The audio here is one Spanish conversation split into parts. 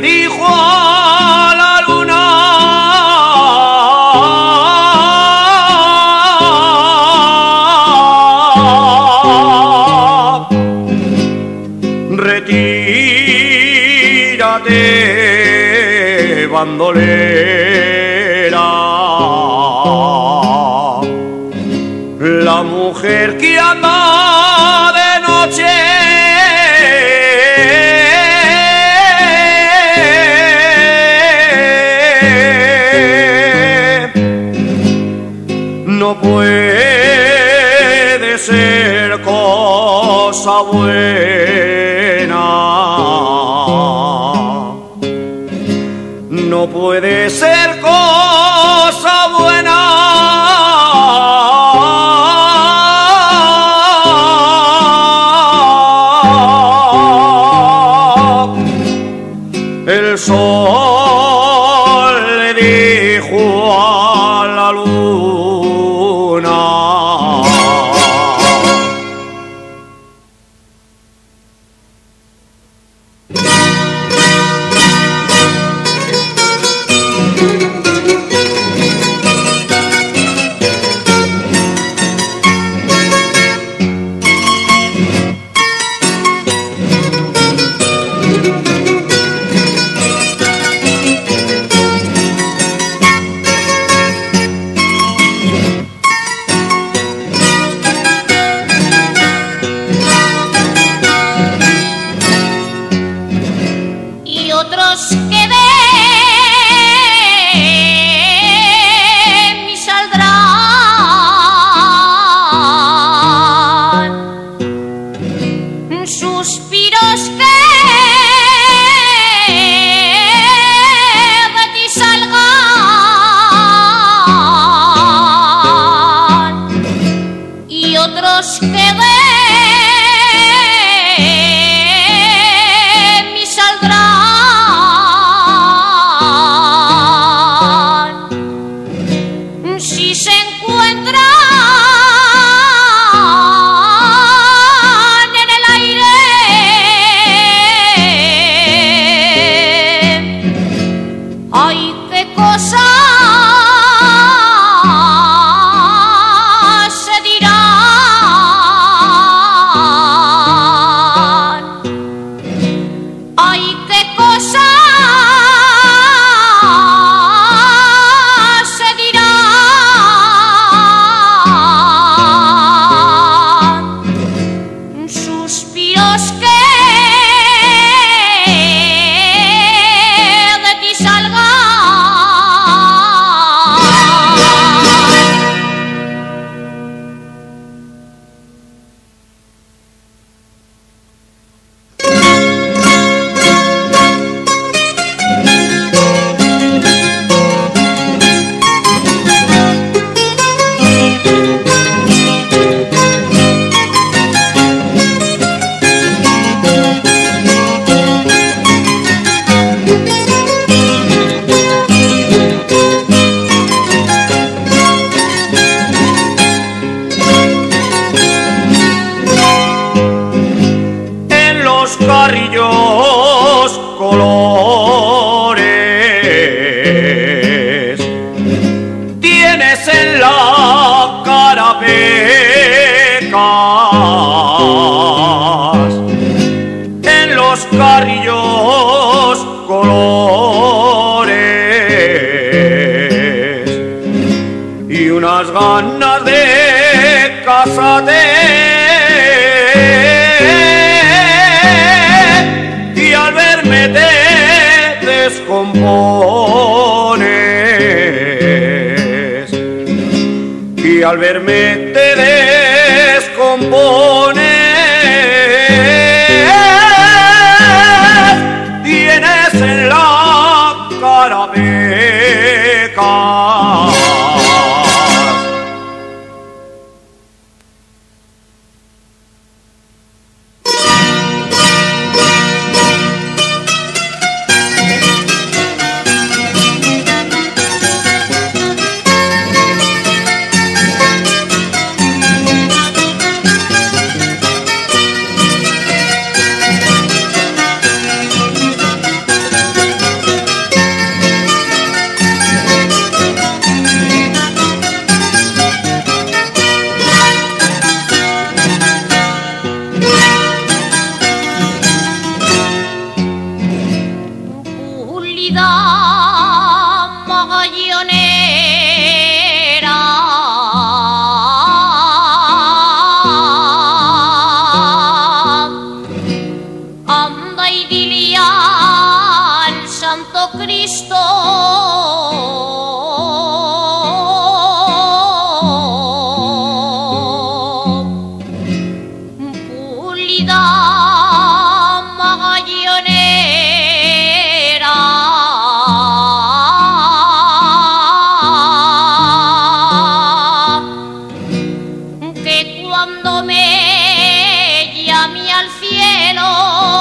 dijo a la luna. Retírate, bandolero. buena. No puede ser. amarillos colores. Tienes en la cara becas, en los carrillos colores y unas ganas de casarte. Y al verme te cuando me llame al cielo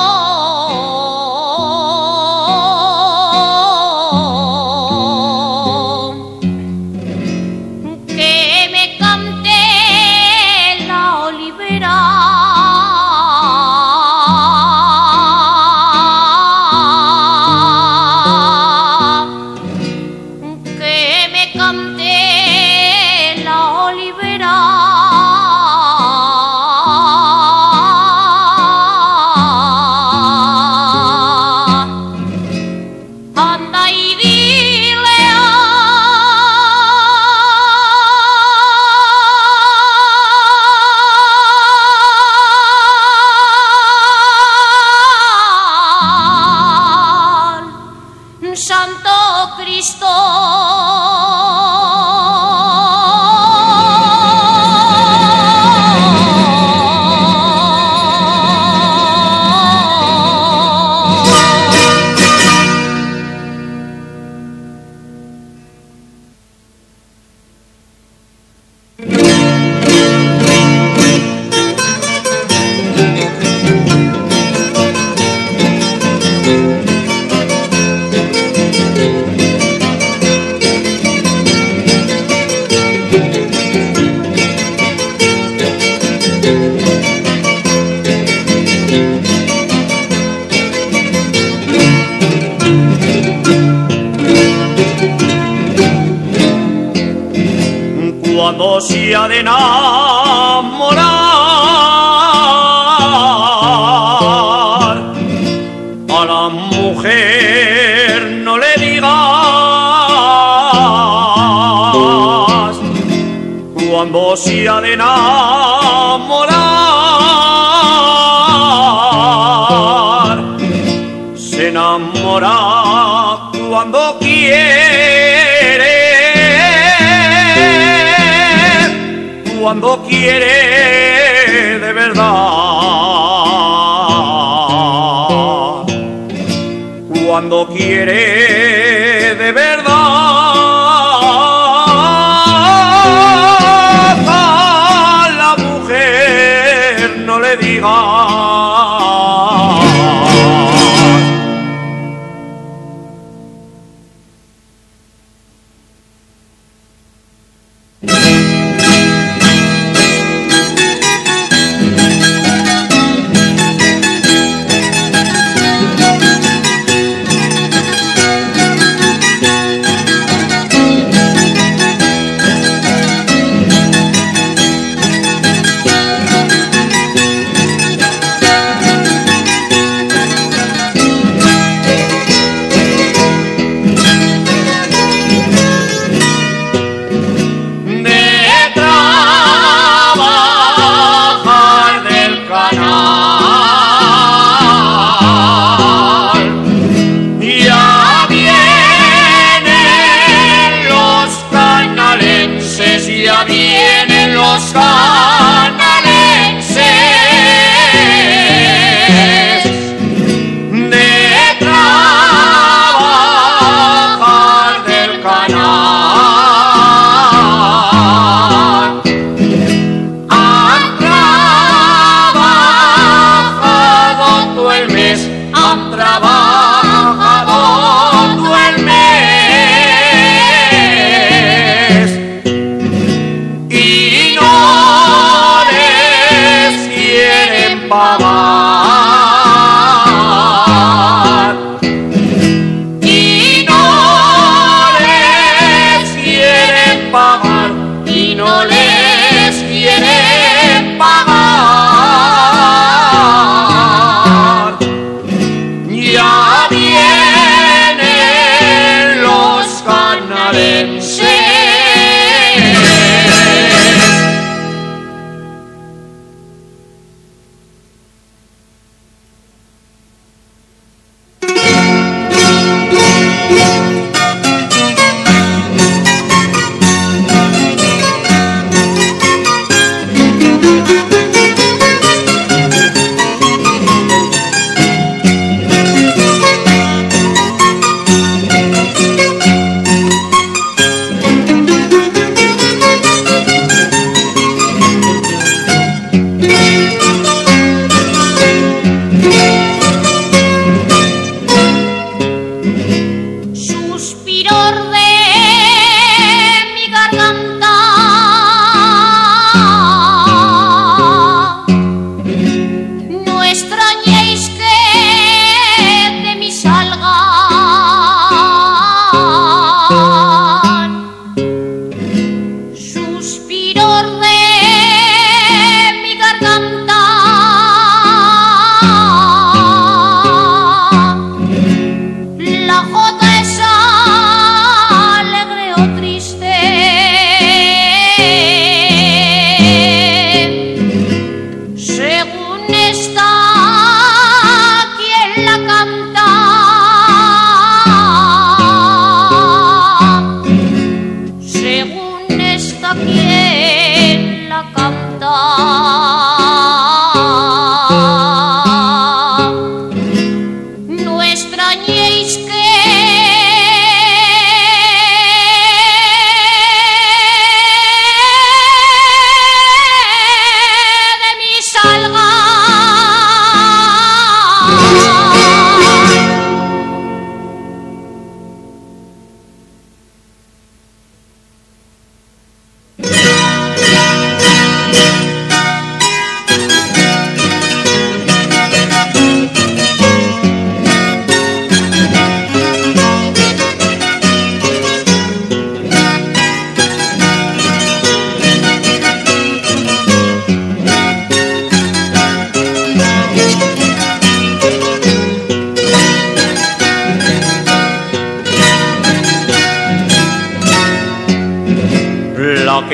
cuando quiere de verdad. Cuando quiere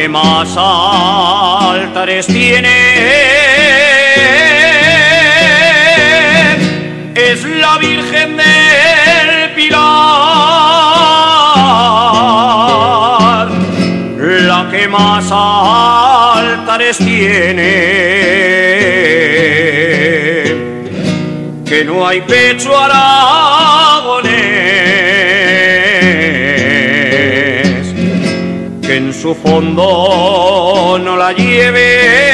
más altares tiene. Es la Virgen del Pilar, la que más altares tiene, que no hay pecho aragonés, en su fondo no la lleve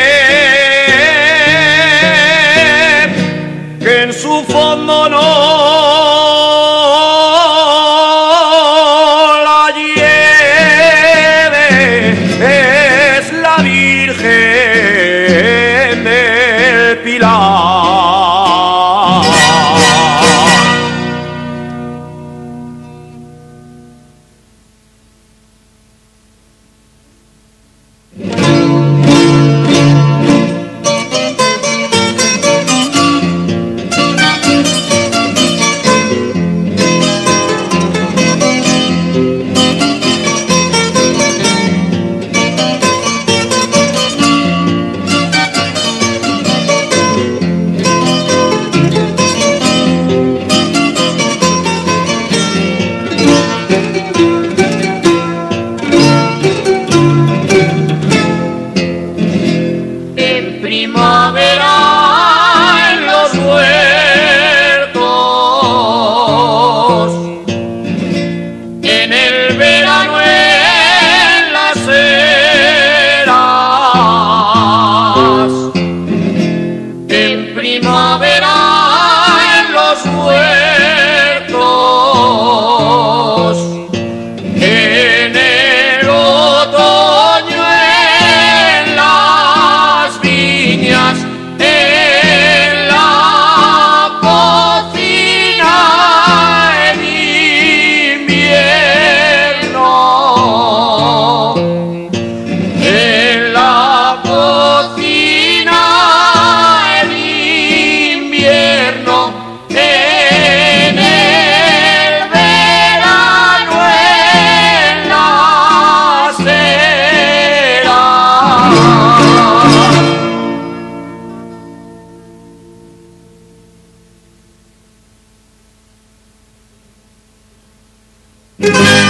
Yeah.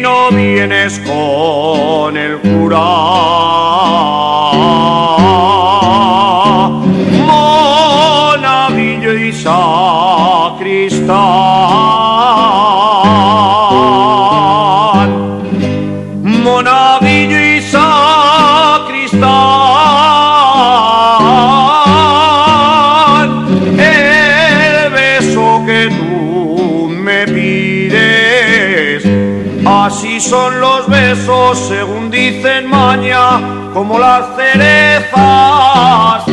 No vienes con el cura. Como las cerezas.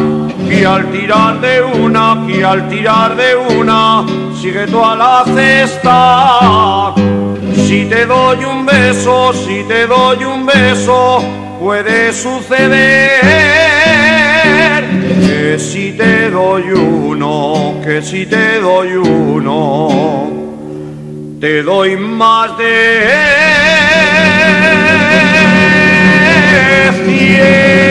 Y al tirar de una, y al tirar de una, sigue toda la cesta. Si te doy un beso, si te doy un beso, puede suceder que si te doy uno, que si te doy uno, te doy más de the end.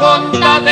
Las